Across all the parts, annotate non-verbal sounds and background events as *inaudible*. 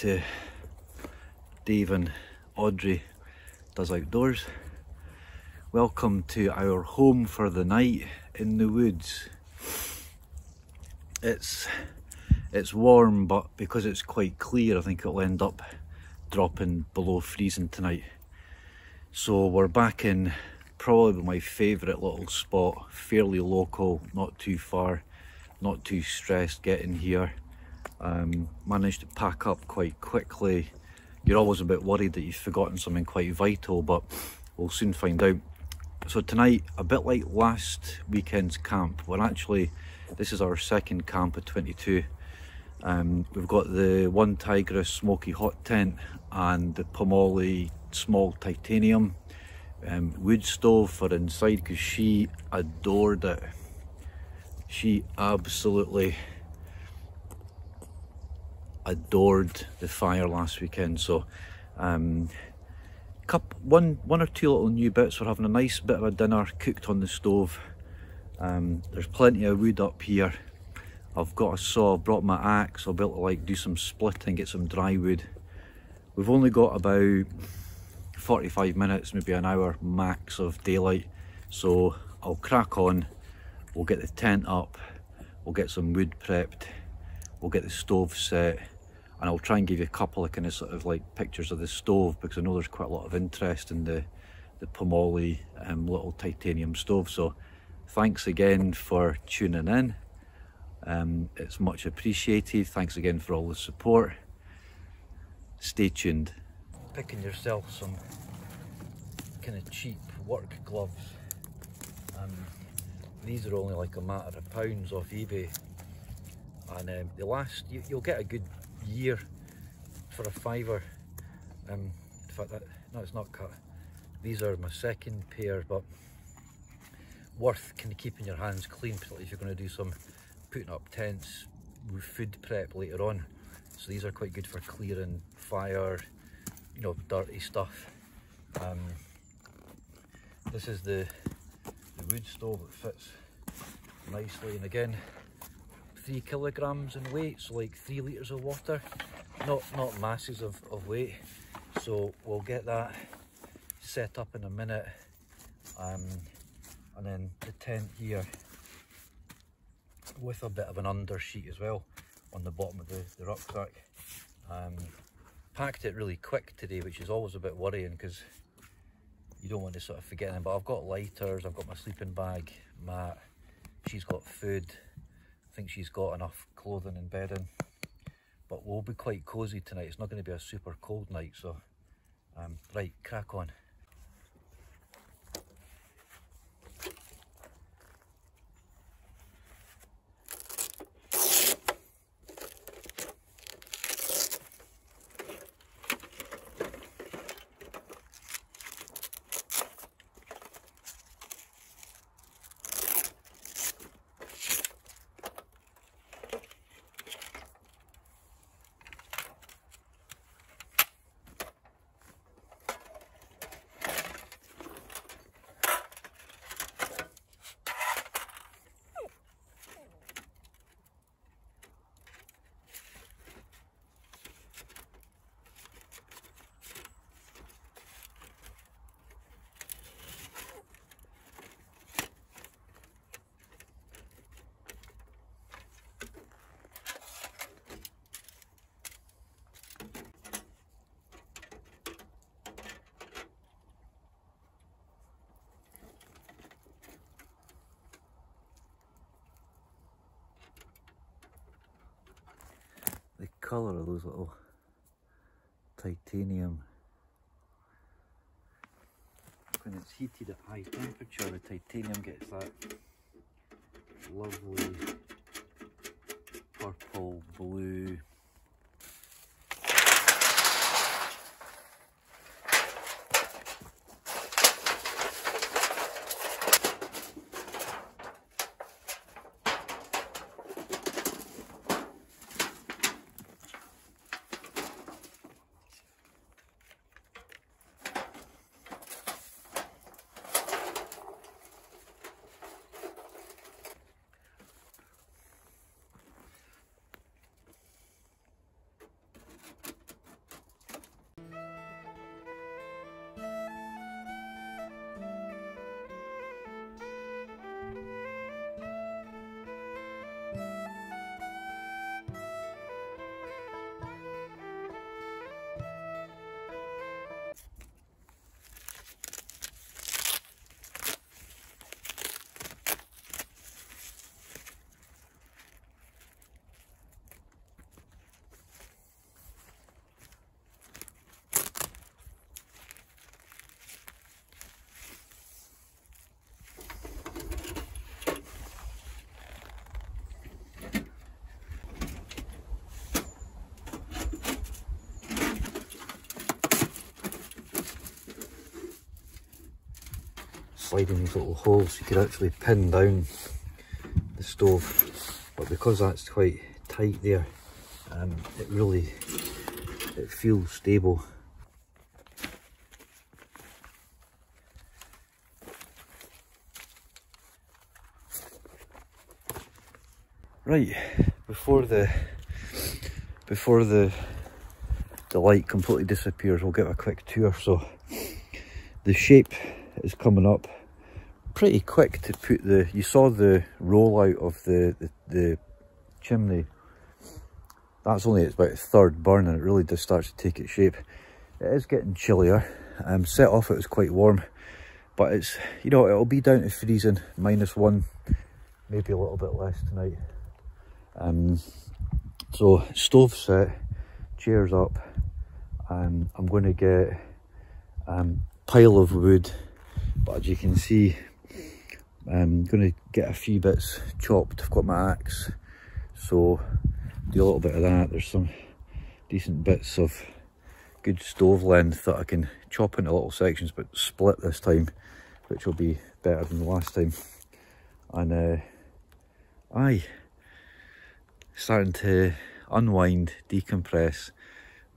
to Dave and Audrey Does Outdoors. Welcome to our home for the night in the woods. It's it's warm but because it's quite clear I think it'll end up dropping below freezing tonight. So we're back in probably my favourite little spot, fairly local, not too far, not too stressed getting here. Um, managed to pack up quite quickly. You're always a bit worried that you've forgotten something quite vital, but we'll soon find out. So tonight, a bit like last weekend's camp, we're actually, this is our second camp of 22. Um, we've got the OneTigris smoky hot tent and the Pomoly small titanium um, wood stove for inside because she adored it. She absolutely adored the fire last weekend. So, um, cup one one or two little new bits. We're having a nice bit of a dinner cooked on the stove. Um, there's plenty of wood up here. I've got a saw, I've brought my axe, I'll be able to like do some splitting, get some dry wood. We've only got about 45 minutes, maybe an hour max of daylight. So I'll crack on, we'll get the tent up, we'll get some wood prepped, we'll get the stove set, and I'll try and give you a couple of kind of sort of like pictures of the stove because I know there's quite a lot of interest in the, the Pomoly um, little titanium stove. So thanks again for tuning in. Um, it's much appreciated. Thanks again for all the support. Stay tuned. Picking yourself some kind of cheap work gloves. Um, these are only like a matter of pounds off eBay and um, they last, you, will get a good year for a fiver. Um, in fact, that, no it's not cut. These are my second pair but worth kind of keeping your hands clean, particularly if you're going to do some putting up tents food prep later on. So these are quite good for clearing fire, you know, dirty stuff. Um, this is the, the wood stove that fits nicely and again three kilograms in weight so like three liters of water not not masses of, of weight so we'll get that set up in a minute um, and then the tent here with a bit of an undersheet as well on the bottom of the, the rucksack. Um, packed it really quick today, which is always a bit worrying because you don't want to sort of forget them. But I've got lighters, I've got my sleeping bag, mat, she's got food, I think she's got enough clothing and bedding. But we'll be quite cosy tonight. It's not going to be a super cold night, so um, right, crack on. Colour of those little titanium. When it's heated at high temperature, the titanium gets that lovely purple, blue, sliding these little holes. You could actually pin down the stove but because that's quite tight there um, it really it feels stable. Right before the before the the light completely disappears we'll give a quick tour. So the shape is coming up pretty quick to put the you saw the rollout of the, the, the chimney. That's only it's about a third burn and it really does start to take its shape. It is getting chillier. Um set off it was quite warm but it's you know it'll be down to freezing minus one maybe a little bit less tonight. Um so stove set chairs up. Um i'm going to get um pile of wood but as you can see I'm going to get a few bits chopped I've got my axe so do a little bit of that. There's some decent bits of good stove length that I can chop into little sections but split this time which will be better than the last time. And uh, aye starting to unwind decompress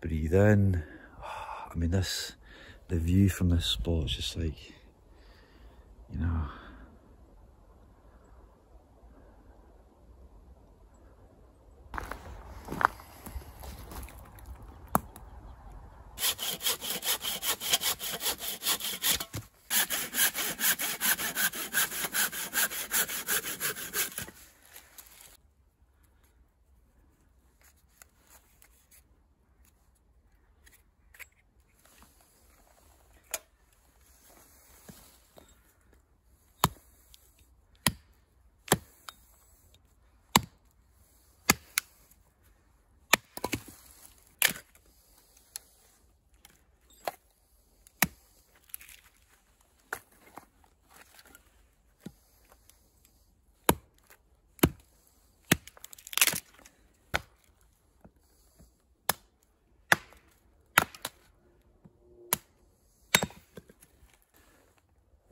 breathe in. I mean this the view from this spot is just like, you know,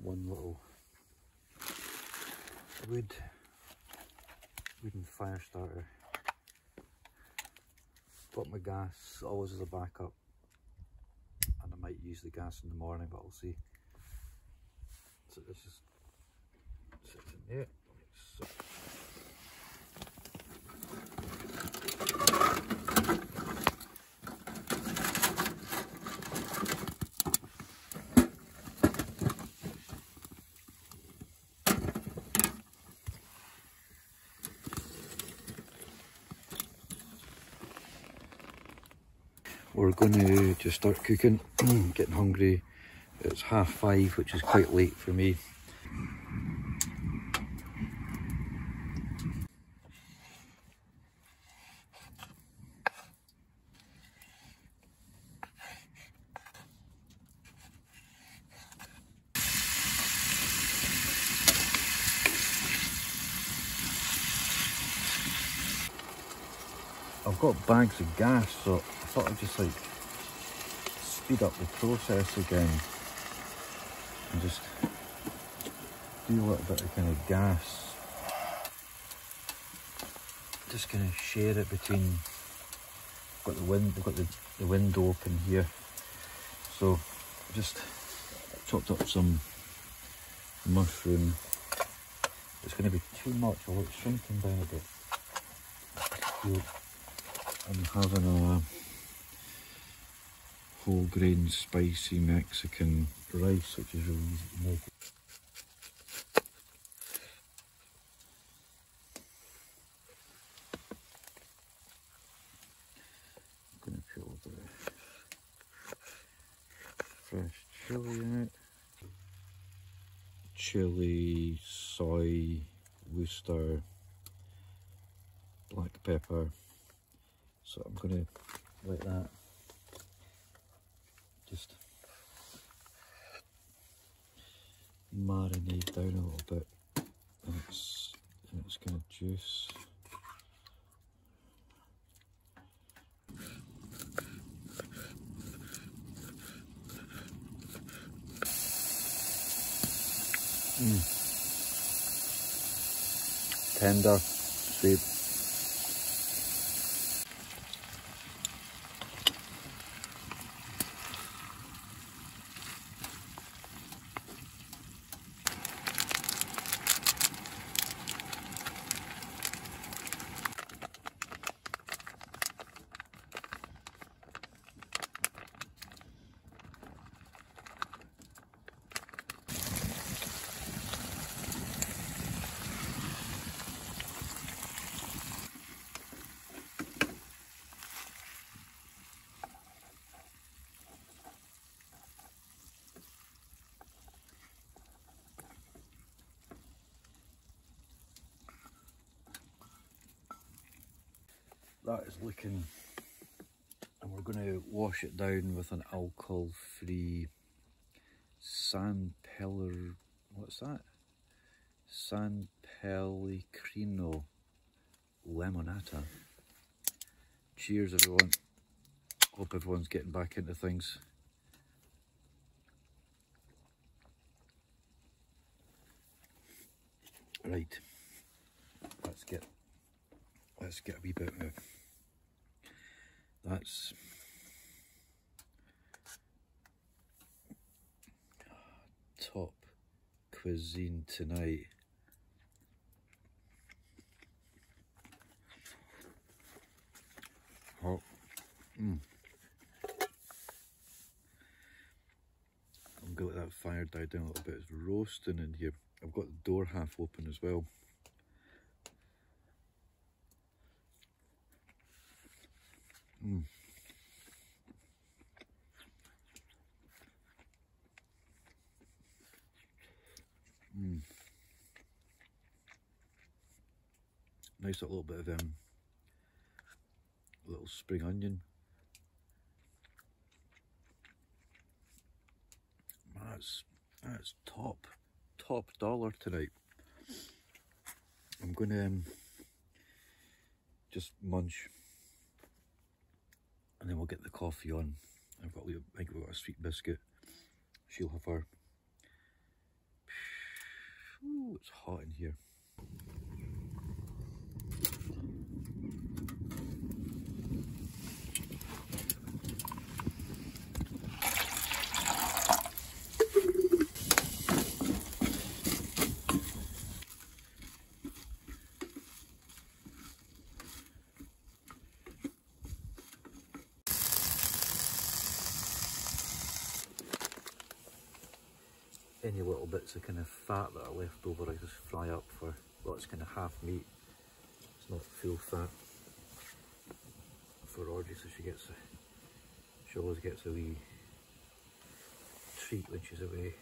one little wood wooden fire starter. Got my gas always as a backup and I might use the gas in the morning but we'll see. So this is sitting in there. So we're going to just start cooking *clears throat* getting hungry. It's half five which is quite late for me. I've got bags of gas so Thought I'd just like speed up the process again and just do a little bit of kind of gas. Just kind of share it between got the wind I've got the, the window open here. So just chopped up some mushroom. It's going to be too much although it's shrinking down a bit. I'm having a whole grain spicy Mexican rice which is really easy to make. I'm going to put bit fresh chili in it. Chili, soy, Worcester, black pepper. So I'm going to let that just marinate down a little bit and it's, and it's going to juice. Mm. Tender, sweet. That is looking and we're going to wash it down with an alcohol free San Peller what's that? San Pellegrino Limonata cheers everyone. Hope everyone's getting back into things. Right. Let's get let's get a wee bit of that's top cuisine tonight. Oh, mm. I'm to let that fire die down a little bit. It's roasting in here. I've got the door half open as well. Nice little bit of um, little spring onion. That's that's top top dollar tonight. I'm gonna um, just munch and then we'll get the coffee on. I've got, I think we've got a sweet biscuit. She'll have her. Ooh, it's hot in here. any little bits of kind of fat that are left over I just fry up for, well it's kind of half meat, it's not full fat for Audrey so she gets a, she always gets a wee treat when she's away.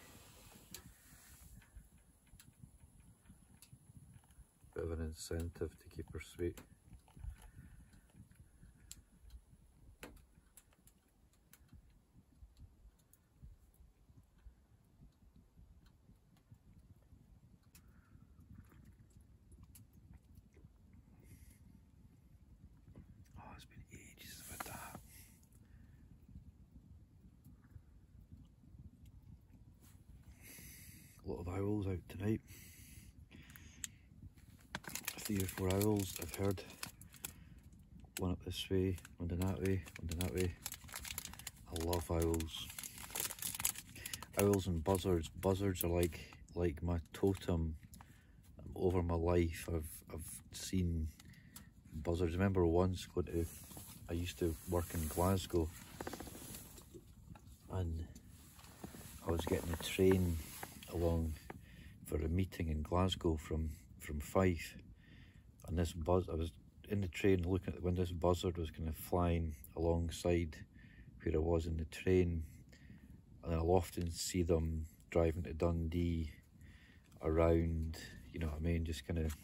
Bit of an incentive to keep her sweet. a lot of owls out tonight. Three I've heard. One up this way, one down that way, one down that way. I love owls. Owls and buzzards. Buzzards are like like my totem over my life. I've I've seen buzzards. I remember once going to I used to work in Glasgow and I was getting a train along for a meeting in Glasgow from from Fife, and this buzz. I was in the train looking at when this buzzard was kind of flying alongside where I was in the train, and I'll often see them driving to Dundee around. You know what I mean? Just kind of.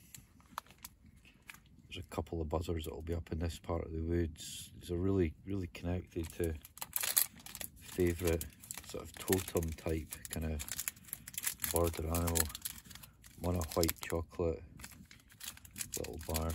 There's a couple of buzzards that will be up in this part of the woods. These are really, really connected to favourite sort of totem type kind of border animal. One a white chocolate bar.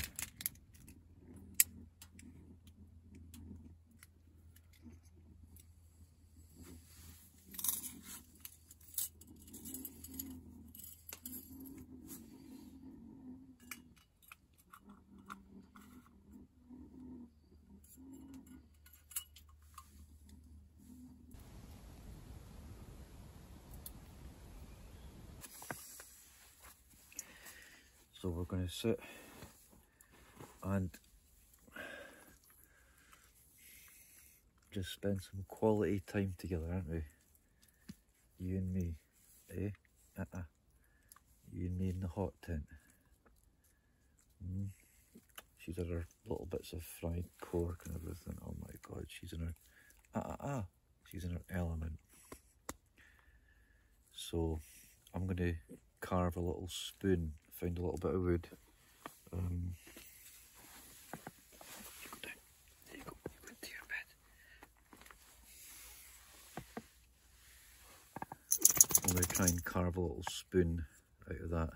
So we're going to sit and just spend some quality time together, aren't we? You and me, eh? Uh-uh. You and me in the hot tent. Mm. She's had her little bits of fried pork and everything. Oh my god, she's in her ah ah ah. She's in her element. So I'm gonna carve a little spoon. Find a little bit of wood. Um, I'm going to try and carve a little spoon out of that.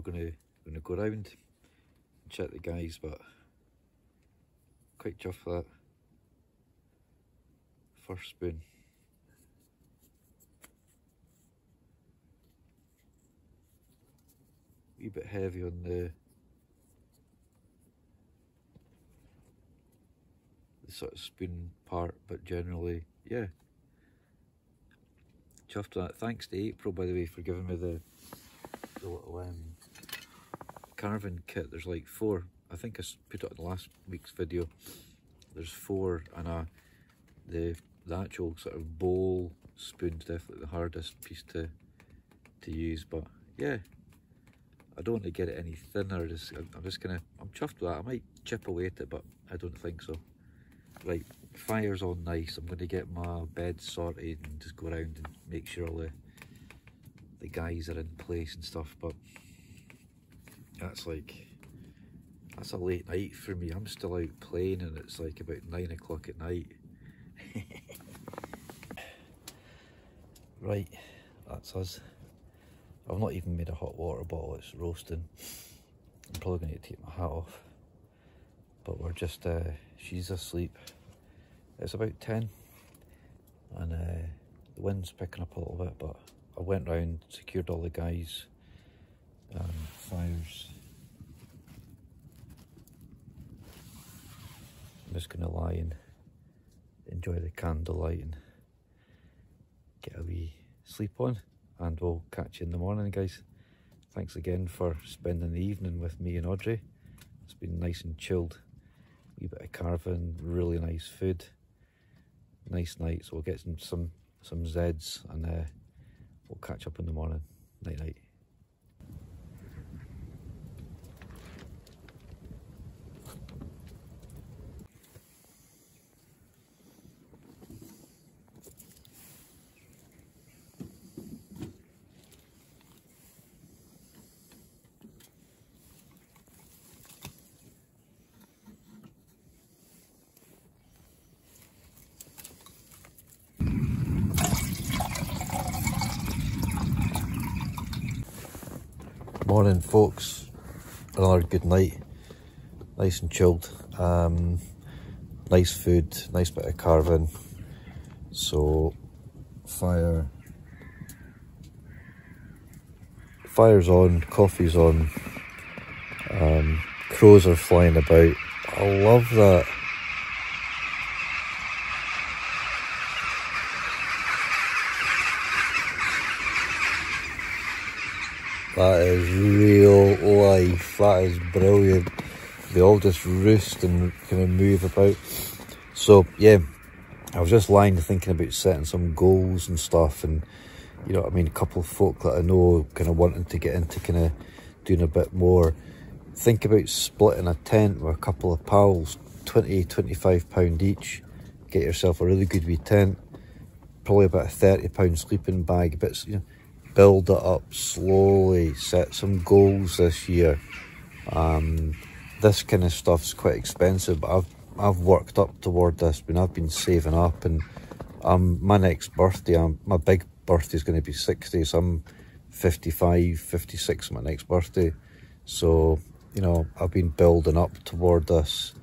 We're gonna gonna go round and check the guys but quite chuffed for that first spoon. A bit heavy on the the sort of spoon part but generally yeah. Chuffed that. Thanks to April by the way for giving me the the little um, carving kit. There's like four. I think I put it in the last week's video. There's four and a the the actual sort of bowl spoon's definitely the hardest piece to to use. But yeah, I don't want to get it any thinner. Just, I'm just gonna. I'm chuffed with that. I might chip away at it, but I don't think so. Right, fire's on nice. I'm to get my bed sorted and just go around and make sure all the the guys are in place and stuff but that's like that's a late night for me. I'm still out playing and it's like about nine o'clock at night. *laughs* Right that's us. I've not even made a hot water bottle. It's roasting. I'm probably going to take my hat off. But we're just uh, she's asleep. It's about 10 and uh, the wind's picking up a little bit but I went round, secured all the guys' um, fires. I'm just going to lie and enjoy the candlelight and get a wee sleep on and we'll catch you in the morning guys. Thanks again for spending the evening with me and Audrey. It's been nice and chilled. A wee bit of carving, really nice food. Nice night, so we'll get some some, some Zeds and uh, We'll catch up in the morning. Night night. Morning folks, another good night, nice and chilled, um, nice food, nice bit of carving, so fire, fire's on, coffee's on, um, crows are flying about, I love that. That is real life. That is brilliant. They all just roost and kind of move about. So yeah, I was just lying thinking about setting some goals and stuff and you know what I mean, a couple of folk that I know kind of wanting to get into kind of doing a bit more. Think about splitting a tent with a couple of pals, 20, 25 pound each. Get yourself a really good wee tent, probably about a 30 pound sleeping bag, bits, you know, build it up slowly, set some goals this year. Um, this kind of stuff's quite expensive, but I've I've worked up toward this, I've been saving up, and um, my next birthday, um, my big birthday is going to be 60, so I'm 55, 56 my next birthday. So, you know, I've been building up toward this,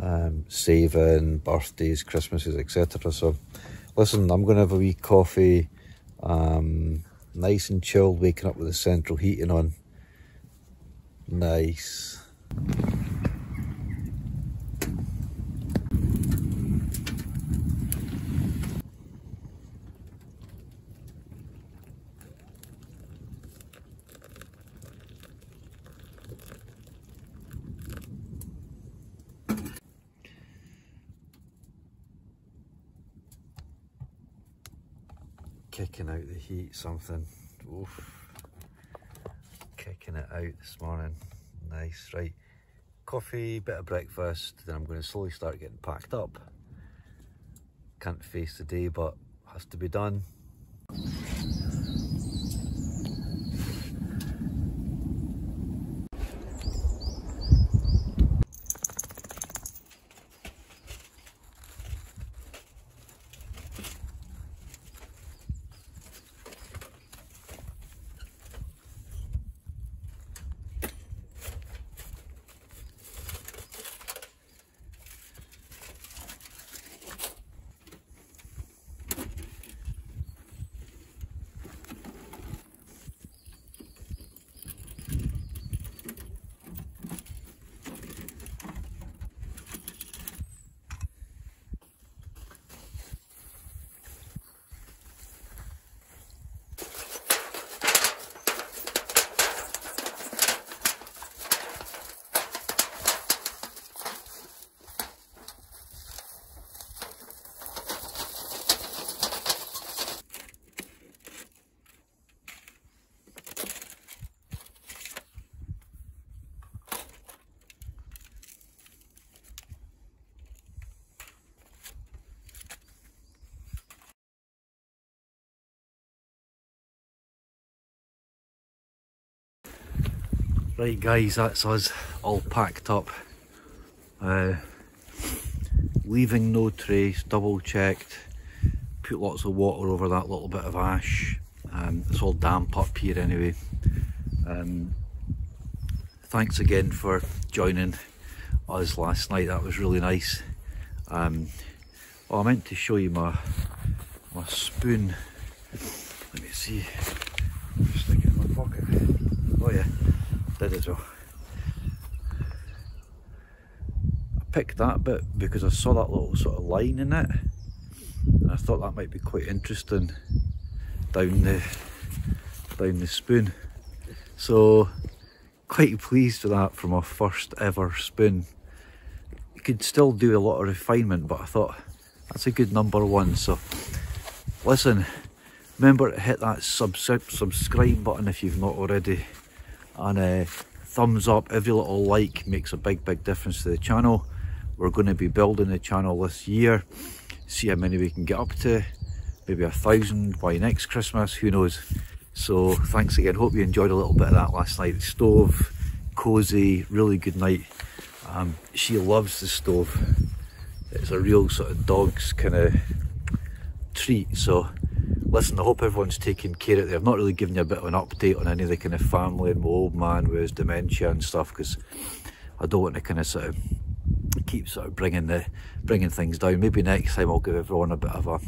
um, saving, birthdays, Christmases, etc. So, listen, I'm going to have a wee coffee, um, nice and chilled, waking up with the central heating on. Nice. kicking out the heat something. Oof. kicking it out this morning. Nice right. Coffee bit of breakfast then I'm going to slowly start getting packed up. Can't face the day but has to be done Right guys, that's us all packed up. Uh, leaving no trace, double checked, put lots of water over that little bit of ash. Um, it's all damp up here anyway. Um, thanks again for joining us last night, that was really nice. Um, oh, I meant to show you my, my spoon. Let me see, stick it in my pocket. Oh yeah did as well. I picked that bit because I saw that little sort of line in it and I thought that might be quite interesting down the down the spoon. So quite pleased with that from my first ever spoon. You could still do a lot of refinement but I thought that's a good number one so listen remember to hit that sub subscribe button if you've not already and a thumbs up. Every little like makes a big big difference to the channel. We're going to be building the channel this year. See how many we can get up to. Maybe a thousand by next christmas. Who knows? So thanks again. Hope you enjoyed a little bit of that last night. The stove cozy really good night. Um, she loves the stove. It's a real sort of dog's kind of treat so listen, I hope everyone's taking care of there. I've not really given you a bit of an update on any of the kind of family and my old man with his dementia and stuff because I don't want to kind of sort of keep sort of bringing the bringing things down. Maybe next time I'll give everyone a bit of a,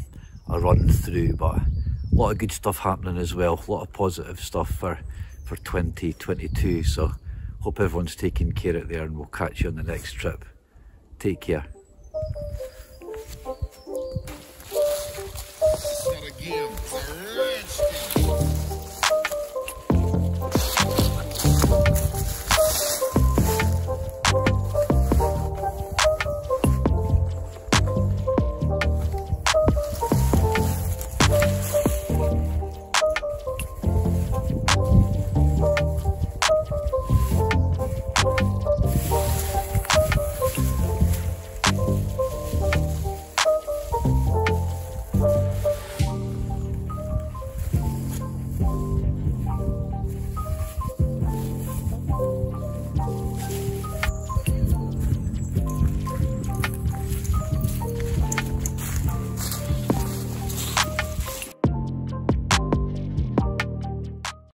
a run through, but a lot of good stuff happening as well. A lot of positive stuff for for 2022. So hope everyone's taking care of it there, and we'll catch you on the next trip. Take care.